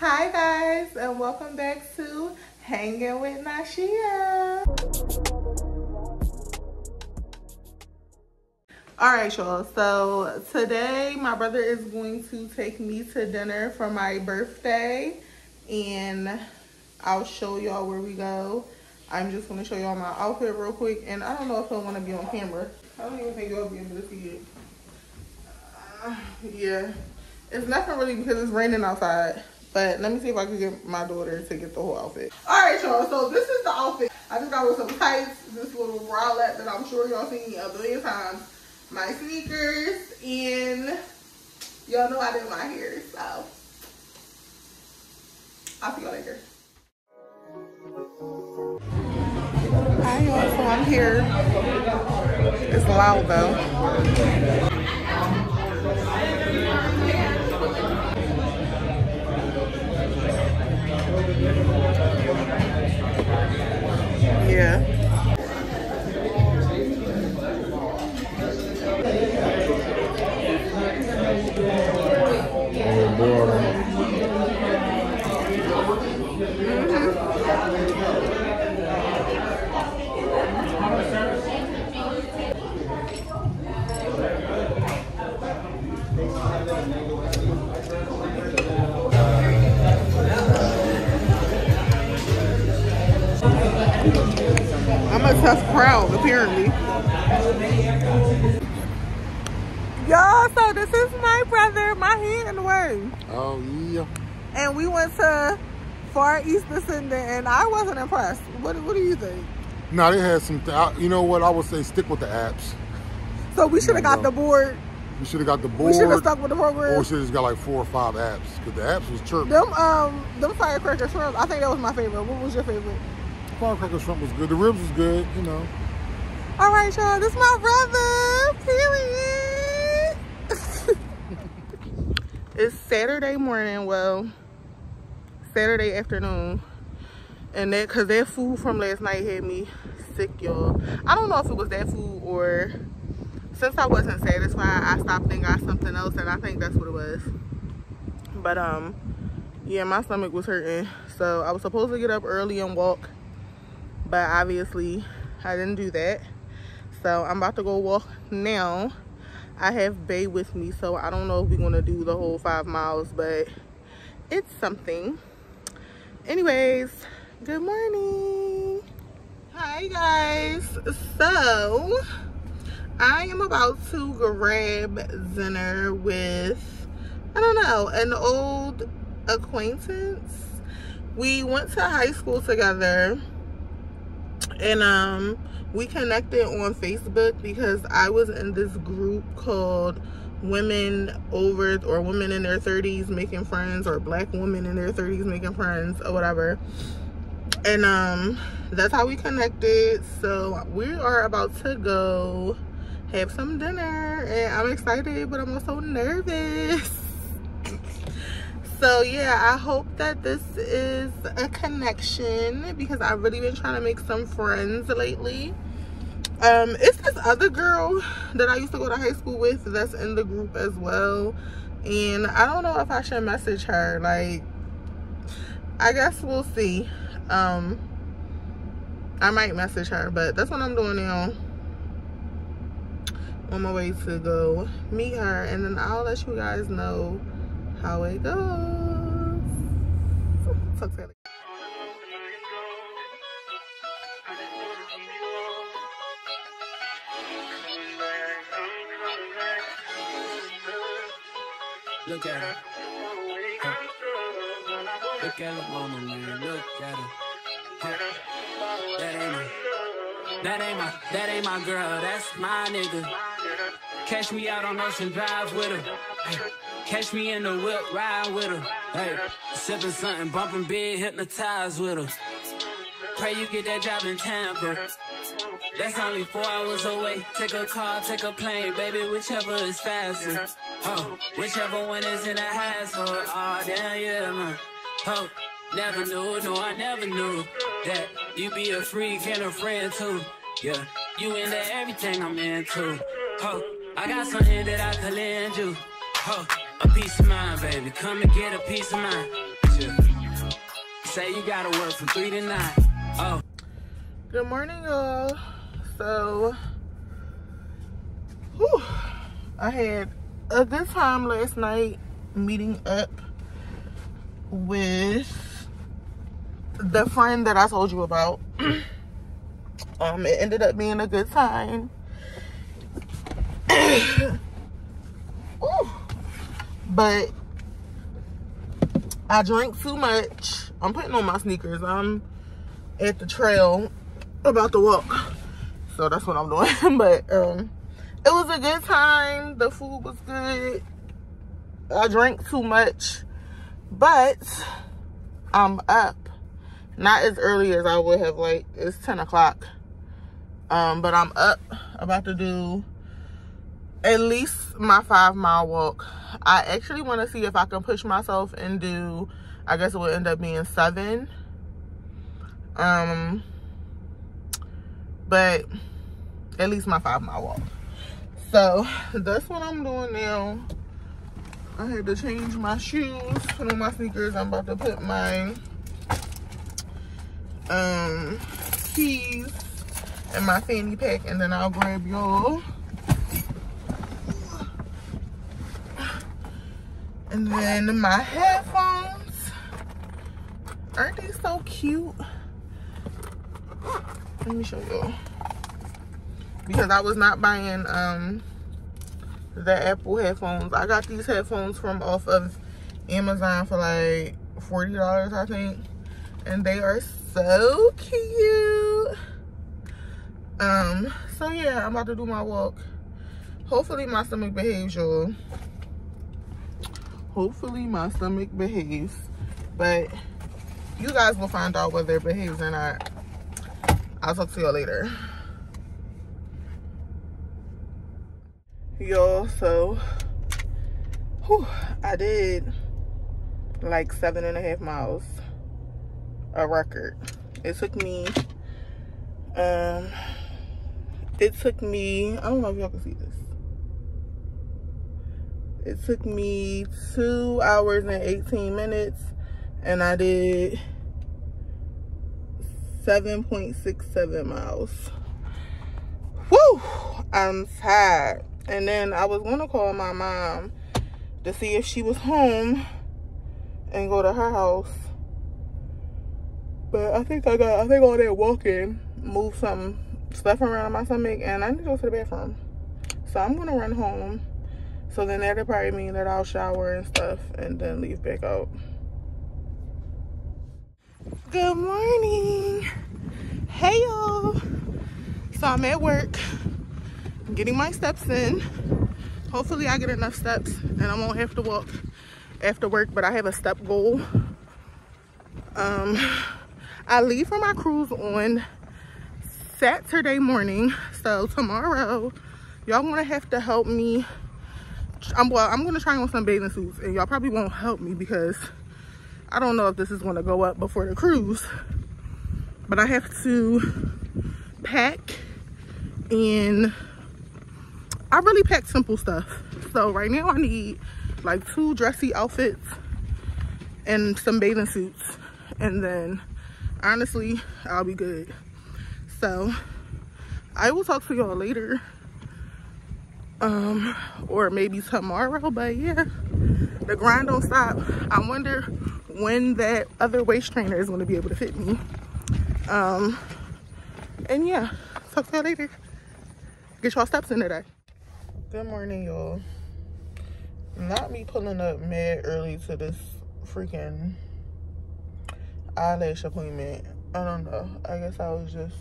Hi guys and welcome back to Hanging with Nasya. Alright y'all, so today my brother is going to take me to dinner for my birthday and I'll show y'all where we go. I'm just going to show y'all my outfit real quick and I don't know if he'll want to be on camera. I don't even think you'll be able to see it. Uh, yeah, it's nothing really because it's raining outside. But let me see if I can get my daughter to get the whole outfit. All right, y'all. So this is the outfit. I just got with some tights, this little bralette that I'm sure y'all seen a billion times. My sneakers, and y'all know I did my hair, so I'll see y'all later. Hi, y'all. So I'm here. It's loud though. Yeah. A tough crowd, apparently. Y'all, so this is my brother, my hand in the way. Oh, yeah. And we went to Far East Descendant, and I wasn't impressed. What, what do you think? No, they had some, th- I, you know what, I would say stick with the apps. So we should have got no. the board. We should have got the board. We should have stuck with the program. Or we should have just got like four or five apps. Because the apps was chirping. Them, um, them firecracker shrimp, I think that was my favorite. What was your favorite? Firecracker shrimp was good. The ribs was good, you know. All right, y'all. This my brother. Period. it's Saturday morning. Well, Saturday afternoon, and that because that food from last night had me sick, y'all. I don't know if it was that food or since I wasn't satisfied, I stopped and got something else, and I think that's what it was. But um, yeah, my stomach was hurting, so I was supposed to get up early and walk, but obviously I didn't do that. So I'm about to go walk now. I have Bay with me, so I don't know if we're gonna do the whole five miles, but it's something. Anyways, good morning. Hi guys. So I am about to grab dinner with, I don't know, an old acquaintance. We went to high school together and um we connected on Facebook because I was in this group called women over or women in their 30s making friends or black women in their 30s making friends or whatever. And um that's how we connected. So we are about to go have some dinner and I'm excited but I'm also nervous so yeah i hope that this is a connection because i've really been trying to make some friends lately. Um it's this other girl that i used to go to high school with that's in the group as well. And i don't know if i should message her. Like i guess we'll see. Um i might message her but that's what i'm doing now. On my way to go meet her and then i'll let you guys know how it goes. You later. Look at her. Huh. Look at her mama, man. Look at her. Huh. That ain't my. That ain't my. That ain't my girl. That's my nigga. Catch me out on Ocean Drive with her. Hey. Catch me in the whip, ride with her. Hey, sipping something, bumping big, hypnotized with her. Pray you get that job in Tampa. That's only four hours away. Take a car, take a plane, baby, whichever is faster. Oh, whichever one is in the household. Oh, damn, yeah, man. Oh, never knew, no, I never knew that you be a freak and a friend too. Yeah, you into everything I'm into. Oh, I got something that I could lend you. Oh, a piece of mind, baby. Come and get a piece of mind. Yeah. say you gotta work from three to nine. Oh. Good morning, y'all. So, whew, I had a good time last night meeting up with the friend that I told you about. um, it ended up being a good time. but I drank too much. I'm putting on my sneakers. I'm at the trail about to walk. So that's what I'm doing. but um it was a good time. The food was good. I drank too much. But I'm up. Not as early as I would have like it's 10 o'clock. Um, but I'm up about to do at least my five mile walk. I actually want to see if I can push myself and do, I guess it will end up being seven. Um, but at least my five mile walk. So that's what I'm doing now. I had to change my shoes, put on my sneakers. I'm about to put my um keys in my fanny pack and then I'll grab y'all. And then my headphones. Aren't they so cute? Let me show you. Because I was not buying um the Apple headphones. I got these headphones from off of Amazon for like $40, I think. And they are so cute. Um, so yeah, I'm about to do my walk. Hopefully my stomach behaves, y'all. Hopefully my stomach behaves. But you guys will find out whether it behaves or not. I'll talk to y'all later. Y'all, so whew, I did like seven and a half miles, a record. It took me, um, it took me, I don't know if y'all can see this. It took me two hours and 18 minutes and I did 7.67 miles. Woo! I'm tired. And then I was gonna call my mom to see if she was home and go to her house. But I think I got, I think all that walking moved some stuff around my stomach and I need to go to the bathroom. So I'm gonna run home. So then that'll probably mean that I'll shower and stuff and then leave back out. Good morning. Hey y'all. So I'm at work, I'm getting my steps in. Hopefully I get enough steps and I won't have to walk after work, but I have a step goal. Um, I leave for my cruise on Saturday morning. So tomorrow, y'all gonna have to help me. I'm well, I'm gonna try on some bathing suits and y'all probably won't help me because I don't know if this is gonna go up before the cruise, but I have to pack and I really pack simple stuff. So right now I need like two dressy outfits and some bathing suits. And then honestly, I'll be good. So I will talk to y'all later. Um, or maybe tomorrow, but yeah, the grind don't stop. I wonder when that other waist trainer is going to be able to fit me. Um, and yeah, talk to y'all later. Get y'all steps in today. Good morning, y'all. Not me pulling up mad early to this freaking eyelash appointment. I don't know. I guess I was just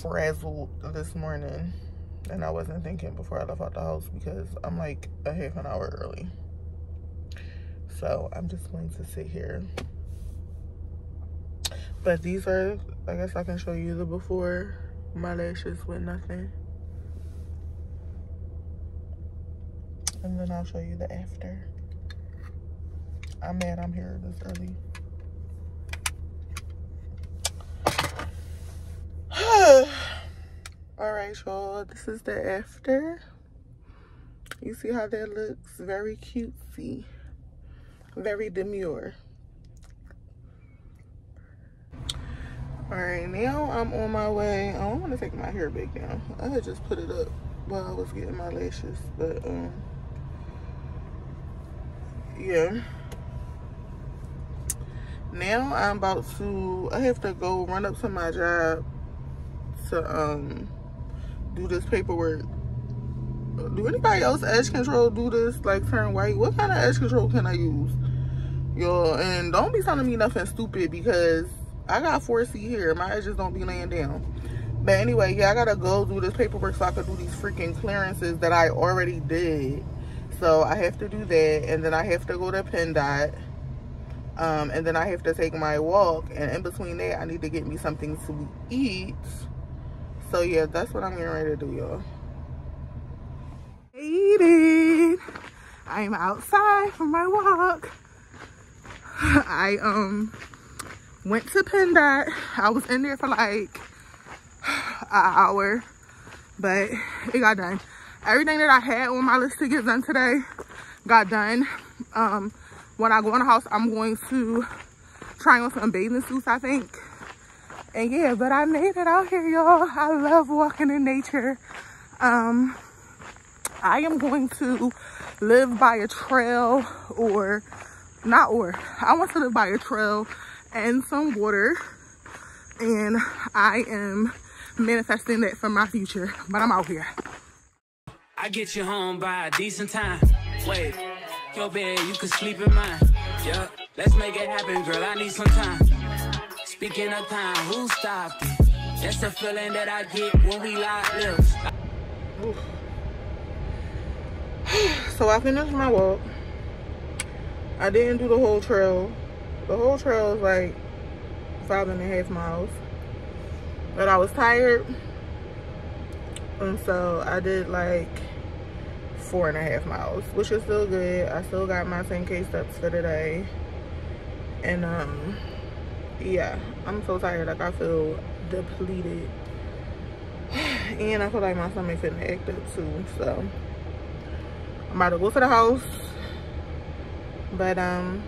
frazzled this morning and I wasn't thinking before I left out the house because I'm like a half an hour early. So I'm just going to sit here. But these are, I guess I can show you the before my lashes with nothing. And then I'll show you the after. I'm mad I'm here this early. right y'all. This is the after. You see how that looks? Very cutesy. Very demure. All right now i'm on my way. I don't want to take my hair back down. I had just put it up while i was getting my lashes but um yeah. Now i'm about to i have to go run up to my job to um do this paperwork. Do anybody else edge control do this, like turn white? What kind of edge control can I use? Yo, and don't be telling me nothing stupid because I got 4C here. My edges don't be laying down. But anyway, yeah, I gotta go do this paperwork so I can do these freaking clearances that I already did. So I have to do that, and then I have to go to PennDOT. Um, and then I have to take my walk, and in between that, I need to get me something to eat. So yeah, that's what I'm getting ready to do, y'all. Eating. I'm outside for my walk. I um went to PennDOT. I was in there for like an hour, but it got done. Everything that I had on my list to get done today got done. Um, when I go in the house, I'm going to try on some bathing suits, I think. And yeah, but I made it out here, y'all. I love walking in nature. Um, I am going to live by a trail or not or. I want to live by a trail and some water. And I am manifesting that for my future but I'm out here. I get you home by a decent time. Wait your bed you can sleep in mine. Yeah let's make it happen girl. I need some time speaking of time who stopped it that's the feeling that I get when we lock lips so I finished my walk I didn't do the whole trail. The whole trail is like five and a half miles. But I was tired. And so I did like four and a half miles, which is still good. I still got my 10K steps for today. And um, yeah, I'm so tired. Like I feel depleted. And I feel like my stomach fitting act up too. So I'm about to go to the house but um,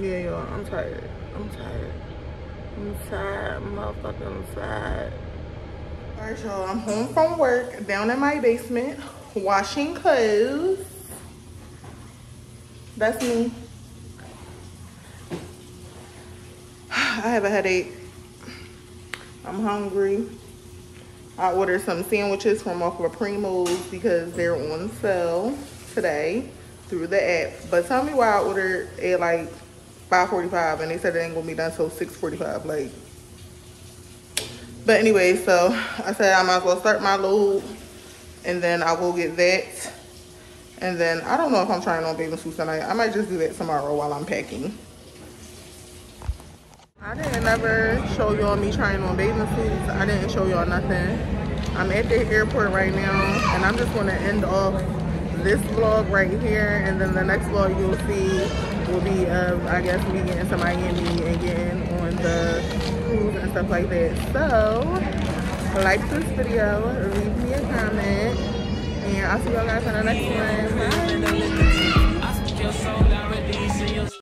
yeah, y'all, I'm tired. I'm tired. I'm tired, motherfucker. I'm tired. All right, y'all. I'm home from work, down in my basement, washing clothes. That's me. I have a headache. I'm hungry. I ordered some sandwiches from off of Primo's because they're on sale today through the app. But tell me why I ordered at like 5.45 and they said it ain't gonna be done till 6.45. Like, but anyway, so I said I might as well start my load and then I will get that. And then I don't know if I'm trying on bathing suits tonight. I might just do that tomorrow while I'm packing. I didn't never show y'all me trying on bathing suits. I didn't show y'all nothing. I'm at the airport right now and I'm just gonna end off this vlog right here and then the next vlog you'll see will be of I guess me getting to Miami and getting on the cruise and stuff like that. So like this video, leave me a comment and I'll see y'all guys in the next one. Bye.